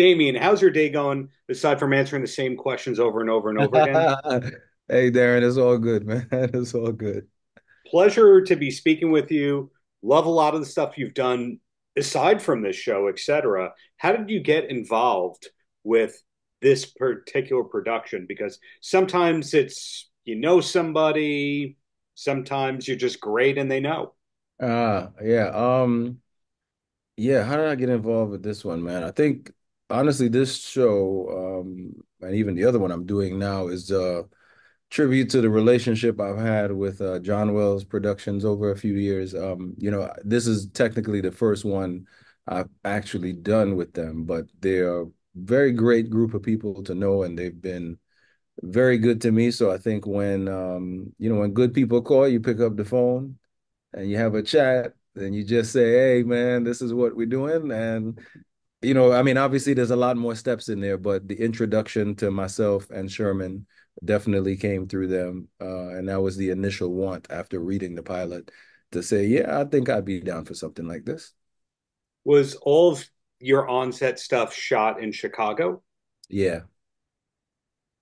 Damian, how's your day going aside from answering the same questions over and over and over again? Hey, Darren, it's all good, man. It's all good. Pleasure to be speaking with you. Love a lot of the stuff you've done aside from this show, etc. How did you get involved with this particular production? Because sometimes it's you know somebody, sometimes you're just great and they know. Ah, yeah. Um, yeah, how did I get involved with this one, man? I think honestly, this show, um, and even the other one I'm doing now is uh tribute to the relationship I've had with uh, John Wells Productions over a few years. Um, you know, this is technically the first one I've actually done with them, but they're a very great group of people to know, and they've been very good to me. So I think when um, you know, when good people call, you pick up the phone and you have a chat, and you just say, "Hey, man, this is what we're doing," and you know, I mean, obviously there's a lot more steps in there, but the introduction to myself and Sherman definitely came through them. Uh, and that was the initial want after reading the pilot to say, yeah, I think I'd be down for something like this. Was all of your on-set stuff shot in Chicago? Yeah.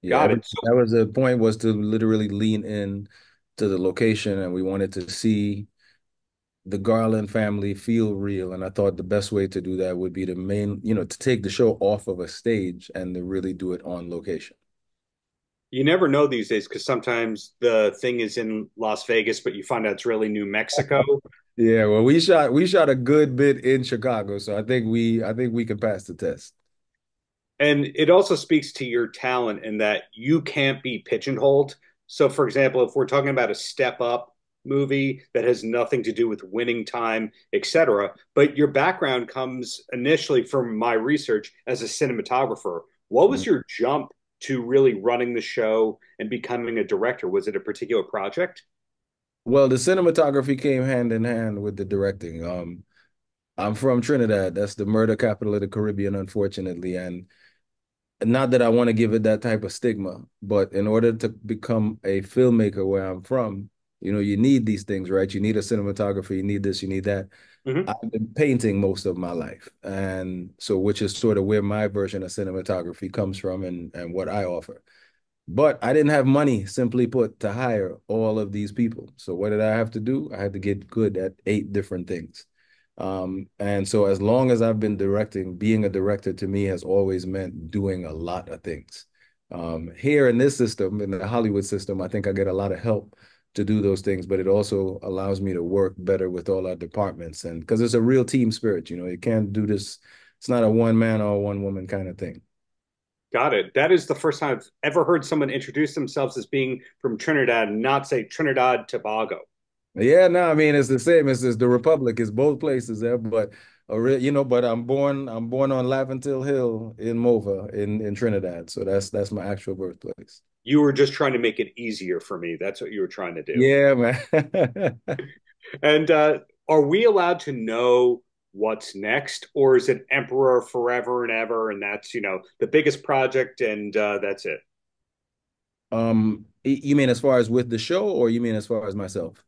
Yeah. Got it. that was the point was to literally lean in to the location and we wanted to see the Garland family feel real. And I thought the best way to do that would be to main, you know, to take the show off of a stage and to really do it on location. you never know these days because sometimes the thing is in Las Vegas, but you find out it's really New Mexico. Yeah, well, we shot we shot a good bit in Chicago, so I think we I think we can pass the test. And it also speaks to your talent in that you can't be pigeonholed. So, for example, if we're talking about a step up movie that has nothing to do with winning time, etc., but your background comes initially from my research as a cinematographer. What was Mhm. your jump to really running the show and becoming a director? Was it a particular project? Well, the cinematography came hand in hand with the directing. Um, I'm from Trinidad. That's the murder capital of the Caribbean, unfortunately. And not that I want to give it that type of stigma, but in order to become a filmmaker where I'm from, you know, you need these things, right? You need a cinematographer, you need this, you need that. Mm-hmm. I've been painting most of my life. And so, which is sort of where my version of cinematography comes from and, and what I offer. But I didn't have money, simply put, to hire all of these people. So what did I have to do? I had to get good at eight different things. Um, and so as long as I've been directing, being a director to me has always meant doing a lot of things. Um, here in this system, in the Hollywood system, I think I get a lot of help to do those things, but it also allows me to work better with all our departments. And because it's a real team spirit, you know, you can't do this. It's not a one man or one woman kind of thing. Got it. That is the first time I've ever heard someone introduce themselves as being from Trinidad and not say Trinidad Tobago. Yeah, no, I mean it's the same. It's, it's the Republic. It's both places there, but you know, but I'm born I'm born on Laventille Hill in Mova in in Trinidad. So that's that's my actual birthplace. You were just trying to make it easier for me. That's what you were trying to do. Yeah, man. And uh, are we allowed to know what's next, or is it Emperor forever and ever, and that's you know the biggest project, and uh, that's it? Um, you mean as far as with the show, or you mean as far as myself?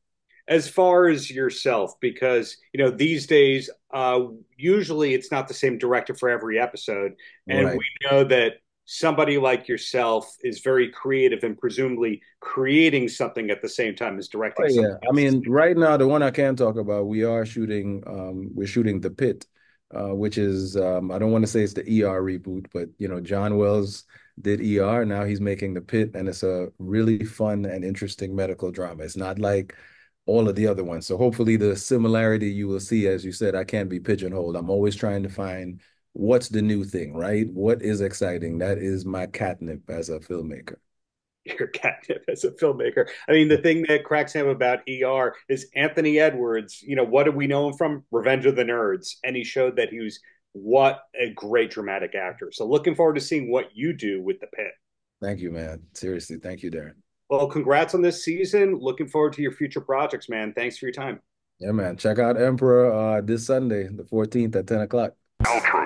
As far as yourself, because you know these days, uh, usually it's not the same director for every episode, and Right. we know that somebody like yourself is very creative and presumably creating something at the same time as Oh directing yeah. something I mean, right now the one I can talk about, we are shooting um we're shooting The Pit, uh, which is um I don't want to say it's the ER reboot, but you know, John Wells did ER, now he's making The Pit, and it's a really fun and interesting medical drama. It's not like all of the other ones. So hopefully the similarity you will see, as you said, I can't be pigeonholed. I'm always trying to find what's the new thing, right? What is exciting? That is my catnip as a filmmaker. your catnip as a filmmaker. I mean, the thing that cracks him about ER is Anthony Edwards. You know, what do we know him from? Revenge of the Nerds, and he showed that he was what a great dramatic actor. So, looking forward to seeing what you do with the pit. Thank you, man. Seriously, thank you, Darren. Well, congrats on this season. Looking forward to your future projects, man. Thanks for your time. Yeah, man. Check out Emperor uh, this Sunday, the 14th at 10 o'clock. Outrocast.